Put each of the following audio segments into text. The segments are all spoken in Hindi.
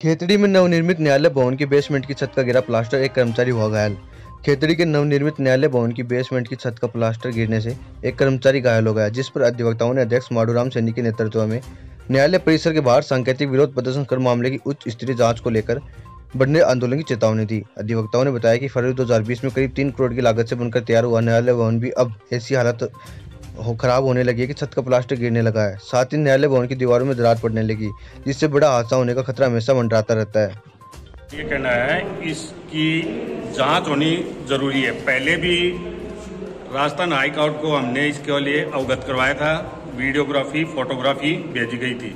खेतड़ी में नवनिर्मित न्यायालय भवन की बेसमेंट की छत का गिरा प्लास्टर एक कर्मचारी हुआ घायल। खेतड़ी के नवनिर्मित न्यायालय भवन की बेसमेंट की छत का प्लास्टर गिरने से एक कर्मचारी घायल हो गया, जिस पर अधिवक्ताओं ने अध्यक्ष माडूराम सैनी के नेतृत्व में न्यायालय परिसर के बाहर सांकेतिक विरोध प्रदर्शन कर मामले की उच्च स्तरीय जाँच को लेकर बढ़ने आंदोलन की चेतावनी दी। अधिवक्ताओं ने बताया कि फरवरी 2020 में करीब तीन करोड़ की लागत से बनकर तैयार हुआ न्यायालय भवन भी अब ऐसी हालत खराब होने लगी है कि छत का प्लास्टिक गिरने लगा है। साथ ही न्यायालय भवन की दीवारों में दरार पड़ने लगी, जिससे बड़ा हादसा होने का खतरा हमेशा मंडराता रहता है। ये कहना है, इसकी जाँच होनी ज़रूरी है। पहले भी राजस्थान हाई कोर्ट को हमने इसके लिए अवगत करवाया था। वीडियोग्राफी, फोटोग्राफी भेजी गई थी।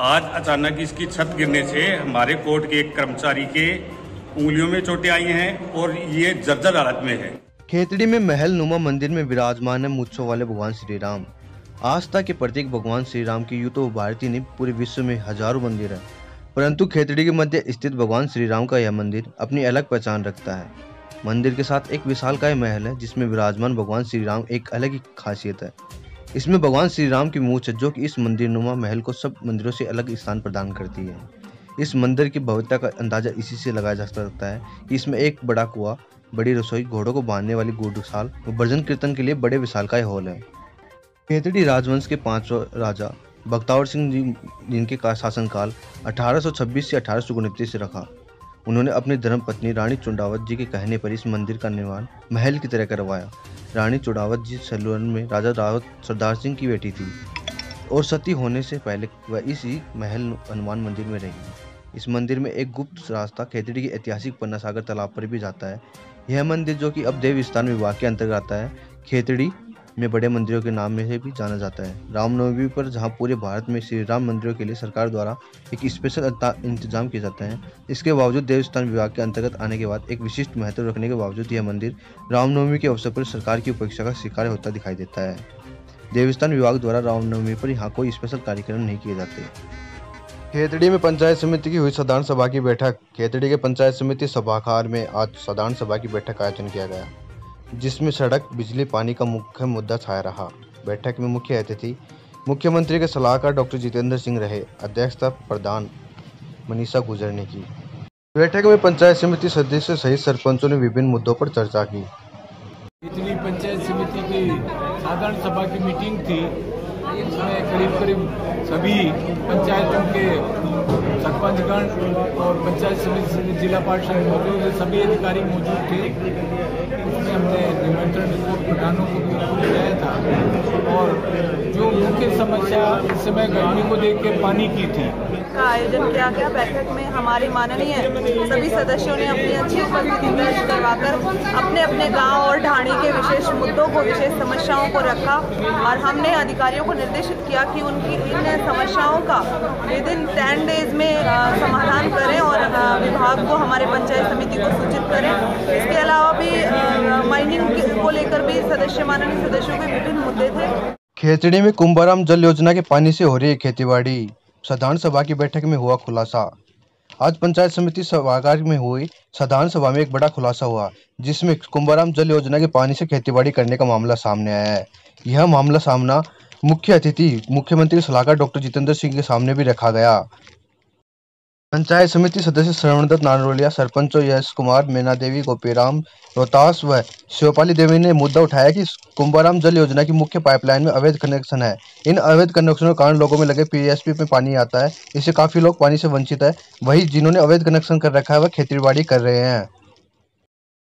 आज अचानक इसकी छत गिरने से हमारे कोर्ट के एक कर्मचारी के उंगलियों में चोटें आई हैं और ये जर्जर हालत में है। खेतड़ी में महल नुमा मंदिर में विराजमान है मुच्छों वाले भगवान श्री राम आस्था के प्रतीक भगवान श्री राम की यूँ तो भारतीय पूरे विश्व में हज़ारों मंदिर है। परंतु खेतड़ी के मध्य स्थित भगवान श्री राम का यह मंदिर अपनी अलग पहचान रखता है। मंदिर के साथ एक विशाल का महल है, जिसमें विराजमान भगवान श्री राम एक अलग ही खासियत है। इसमें भगवान श्री राम की मूछ है, जो कि इस मंदिर नुमा महल को सब मंदिरों से अलग स्थान प्रदान करती है। इस मंदिर की भव्यता का अंदाज़ा इसी से लगाया जा सकता है कि इसमें एक बड़ा कुआ बड़ी रसोई, घोड़ों को बांधने वाली गोडुसाल व भजन कीर्तन के लिए बड़े विशालकाय हॉल है। खेतड़ी राजवंश के पांचवा राजा बख्तावर सिंह जी, जिनके का शासनकाल 1826 से अठारह से रखा। उन्होंने अपनी धर्मपत्नी रानी चुंडावत जी के कहने पर इस मंदिर का निर्माण महल की तरह करवाया। रानी चुंडावत जी सलवन में राजा रावत, सरदार सिंह की बेटी थी और सती होने से पहले वह इसी महल हनुमान मंदिर में रही। इस मंदिर में एक गुप्त रास्ता खेतड़ी के ऐतिहासिक पन्ना सागर तालाब पर भी जाता है। यह मंदिर जो कि अब देव स्थान विभाग के अंतर्गत आता है, खेतड़ी में बड़े मंदिरों के नाम में से भी जाना जाता है। रामनवमी पर जहाँ पूरे भारत में श्री राम मंदिरों के लिए सरकार द्वारा एक स्पेशल इंतज़ाम किया जाता है, इसके बावजूद देवस्थान विभाग के अंतर्गत आने के बाद एक विशिष्ट महत्व रखने के बावजूद यह मंदिर रामनवमी के अवसर पर सरकार की उपेक्षा का शिकार होता दिखाई देता है। देवस्थान विभाग द्वारा रामनवमी पर यहाँ कोई स्पेशल कार्यक्रम नहीं किए जाते। खेतड़ी में पंचायत समिति की हुई साधारण सभा की बैठक। खेतड़ी के पंचायत समिति सभागार में आज साधारण सभा की बैठक का आयोजन किया गया, जिसमें सड़क, बिजली, पानी का मुख्य मुद्दा छाया रहा। बैठक में मुख्य अतिथि मुख्यमंत्री के सलाहकार डॉक्टर जितेंद्र सिंह रहे। अध्यक्षता प्रधान मनीषा गुजर ने की। बैठक में पंचायत समिति सदस्य सहित सरपंचों ने विभिन्न मुद्दों पर चर्चा की। पंचायत समिति की साधारण सभा की मीटिंग थी इसमें करीब करीब सभी पंचायतों के सरपंचगण और पंचायत समिति जिला पार्षद मौजूद सभी अधिकारी मौजूद थे। उसमें हमने निमंत्रण रिपोर्ट प्रधानों को भी और जो मुख्य समस्या इस समय गर्मी को देख के पानी की थी। का आयोजन किया गया। बैठक में हमारे माननीय सभी सदस्यों ने अपनी अच्छी उपस्थिति दर्ज करवाकर अपने अपने गाँव और ढाणी के विशेष मुद्दों को, विशेष समस्याओं को रखा और हमने अधिकारियों को निर्देशित किया कि उनकी इन समस्याओं का विद इन टेन डेज़ में समाधान करें और विभाग को हमारे पंचायत समिति को सूचित करें। इसके अलावा भी माइनिंग को लेकर भी सदस्य, माननीय सदस्यों के विभिन्न मुद्दे थे। खेतड़ी में कुंभाराम जल योजना के पानी से हो रही है खेतीबाड़ी। साधारण सभा की बैठक में हुआ खुलासा। आज पंचायत समिति सभागार में हुई साधारण सभा में एक बड़ा खुलासा हुआ, जिसमें कुंभाराम जल योजना के पानी से खेतीबाड़ी करने का मामला सामने आया है। यह मामला सामना मुख्य अतिथि, मुख्यमंत्री सलाहकार डॉक्टर जितेंद्र सिंह के सामने भी रखा गया। पंचायत समिति सदस्य श्रवणदत्त नानरोलिया, सरपंचों यश कुमार, मीना देवी, गोपीराम रोहतास व शिवपाली देवी ने मुद्दा उठाया कि कुंभाराम जल योजना की मुख्य पाइपलाइन में अवैध कनेक्शन है। इन अवैध कनेक्शनों के कारण लोगों में लगे पीएसपी में पानी आता है। इससे काफ़ी लोग पानी से वंचित है। वही जिन्होंने अवैध कनेक्शन कर रखा है, वह खेती कर रहे हैं।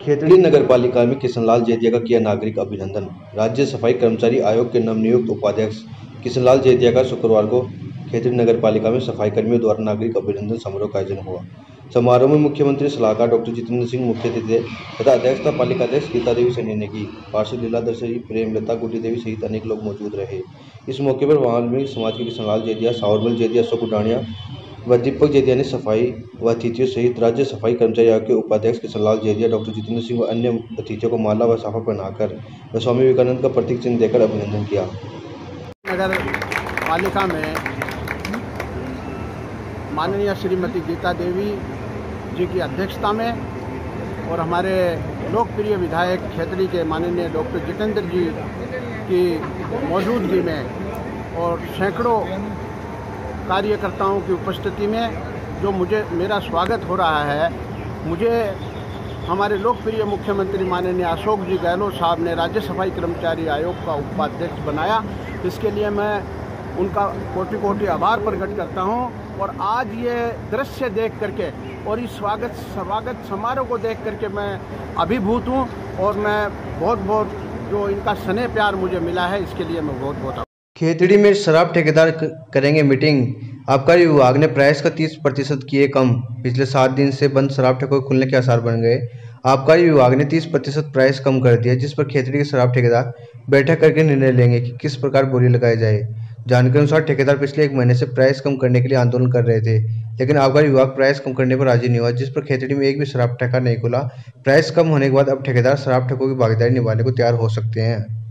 खेतड़ी नगर पालिका में किशनलाल जेतिया का किया नागरिक अभिनंदन। राज्य सफ़ाई कर्मचारी आयोग के नवनियुक्त उपाध्यक्ष किशनलाल जैतिया का शुक्रवार को खेतड़ी नगर पालिका में सफ़ाई कर्मियों द्वारा नागरिक अभिनंदन समारोह का आयोजन हुआ। समारोह में मुख्यमंत्री सलाहकार डॉक्टर जितेंद्र सिंह मुख्य अतिथि तथा अध्यक्षता पालिका अध्यक्ष गीता देवी सैनी ने की। पार्षद लीलाधर से प्रेमलता गुड्डी देवी सहित अनेक लोग मौजूद रहे। इस मौके पर वाल्मीकि समाज के किशनलाल जेदिया, सावरमल जेदिया, अशोक उडानिया व दीपक जेदिया ने सफ़ाई व अतिथियों सहित राज्य सफ़ाई कर्मचारी के उपाध्यक्ष के किशनलाल जेदिया डॉक्टर जितेंद्र सिंह व अन्य अतिथियों को माला व साफा पहनाकर व स्वामी विवेकानंद का प्रतीक चिन्ह देकर अभिनंदन किया। नगर पालिका में माननीय श्रीमती गीता देवी जी की अध्यक्षता में और हमारे लोकप्रिय विधायक खेतड़ी के माननीय डॉक्टर जितेंद्र जी की मौजूदगी में और सैकड़ों कार्यकर्ताओं की उपस्थिति में जो मुझे, मेरा स्वागत हो रहा है, मुझे हमारे लोकप्रिय मुख्यमंत्री माननीय अशोक जी गहलोत साहब ने राज्य सफ़ाई कर्मचारी आयोग का उपाध्यक्ष बनाया। इसके लिए मैं उनका कोटि कोटि आभार प्रकट करता हूँ और आज ये दृश्य देख करके और इस स्वागत स्वागत समारोह को देख करके मैं अभिभूत हूँ और मैं बहुत बहुत जो इनका स्नेह प्यार मुझे मिला है, इसके लिए मैं बहुत बहुत खेतड़ी में शराब ठेकेदार करेंगे मीटिंग। आबकारी विभाग ने प्राइस का 30 प्रतिशत किए कम। पिछले सात दिन से बंद शराब ठेकों खुलने के आसार बन गए। आबकारी विभाग ने 30 प्रतिशत प्राइस कम कर दिया, जिस पर खेतड़ी के शराब ठेकेदार बैठक करके निर्णय लेंगे कि किस प्रकार बोली लगाई जाए। जानकारी अनुसार ठेकेदार पिछले एक महीने से प्राइस कम करने के लिए आंदोलन कर रहे थे, लेकिन आबकारी विभाग प्राइस कम करने पर राज़ी नहीं हुआ, जिस पर खेतड़ी में एक भी शराब ठेका नहीं खुला। प्राइस कम होने के बाद अब ठेकेदार शराब ठेकों की भागीदारी निभाने को तैयार हो सकते हैं।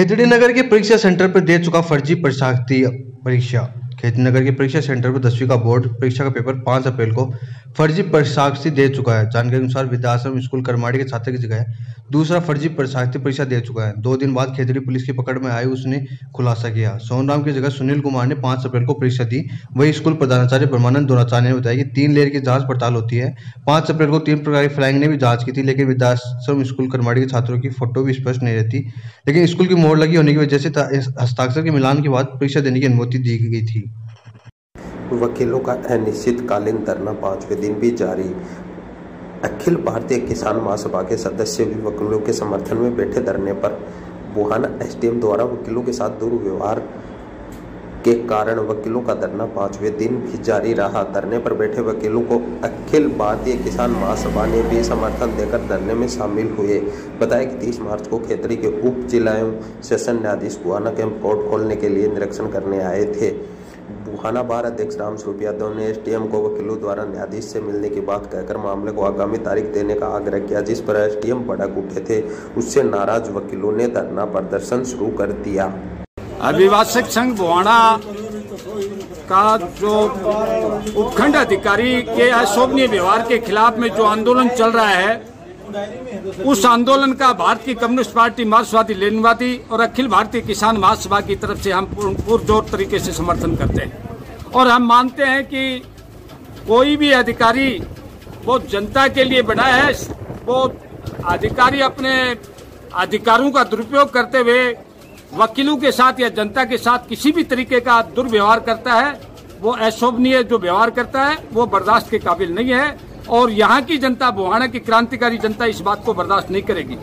खेतड़ी नगर के परीक्षा सेंटर पर दे चुका फर्जी परीक्षार्थी परीक्षा। खेतड़ी नगर के परीक्षा सेंटर पर दसवीं का बोर्ड परीक्षा का पेपर 5 अप्रैल को फर्जी परीक्षार्थी दे चुका है। जानकारी अनुसार विद्याश्रम स्कूल करमाड़ी के छात्र की जगह दूसरा, फर्जी परीक्षार्थी परीक्षा दे चुका है। दो दिन बाद खेतड़ी पुलिस की पकड़ में आई, उसने खुलासा किया। सोनराम की जगह सुनील कुमार ने पाँच अप्रैल को परीक्षा दी। वही स्कूल प्रधानाचार्य ब्रह्मानंद द्रोणाचार्य ने बताया कि तीन लेयर की जाँच पड़ताल होती है। पाँच अप्रैल को तीन प्रकार की फ्लाइंग ने भी जाँच की थी, लेकिन विद्याश्रम स्कूल करमाड़ी के छात्रों की फ़ोटो भी स्पष्ट नहीं रहती। लेकिन स्कूल की मोड़ लगी होने की वजह से हस्ताक्षर के मिलान के बाद परीक्षा देने की अनुमति दी गई थी। वकीलों का अनिश्चितकालीन धरना पाँचवें दिन भी जारी। अखिल भारतीय किसान महासभा के सदस्य भी वकीलों के समर्थन में बैठे धरने पर बुहाना एसडीएम द्वारा वकीलों के साथ दुर्व्यवहार के कारण वकीलों का धरना पाँचवें दिन भी जारी रहा। धरने पर बैठे वकीलों को अखिल भारतीय किसान महासभा ने भी समर्थन देकर धरने में शामिल हुए। बताया कि 30 मार्च को खेतरी के उप जिला एवं सेशन न्यायाधीश बुहाना कैंप कोर्ट खोलने के लिए निरीक्षण करने आए थे। बुहाना बार अध्यक्ष रामस्वरूप यादव ने एसडीएम को वकीलों द्वारा न्यायाधीश से मिलने की बात कहकर मामले को आगामी तारीख देने का आग्रह किया, जिस पर एसडीएम भड़क उठे थे। उससे नाराज़ वकीलों ने धरना प्रदर्शन शुरू कर दिया। अभिभाषक संघ बुहाना का जो उपखंड अधिकारी के अशोभनीय व्यवहार के खिलाफ में जो आंदोलन चल रहा है उस आंदोलन का भारतीय कम्युनिस्ट पार्टी मार्क्सवादी, लेनिनवादी और अखिल भारतीय किसान महासभा की तरफ़ से हम पुरजोर तरीके से समर्थन करते हैं। और हम मानते हैं कि कोई भी अधिकारी वो जनता के लिए बना है वो अधिकारी अपने अधिकारों का दुरुपयोग करते हुए वकीलों के साथ या जनता के साथ किसी भी तरीके का दुर्व्यवहार करता है, वो अशोभनीय जो व्यवहार करता है, वो बर्दाश्त के काबिल नहीं है। और यहाँ की जनता बुहाना की क्रांतिकारी जनता इस बात को बर्दाश्त नहीं करेगी।